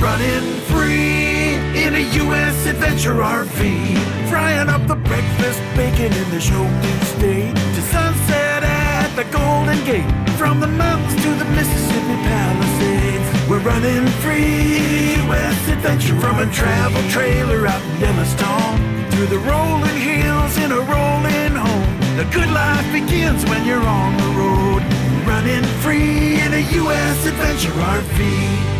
Running free in a U.S. Adventure RV. Frying up the breakfast bacon in the show state. To sunset at the Golden Gate. From the mountains to the Mississippi Palisades. We're running free U.S. Adventure from a travel trailer out in Yellowstone. Through the rolling hills in a rolling home. The good life begins when you're on the road. Running free in a U.S. Adventure RV.